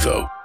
Devo.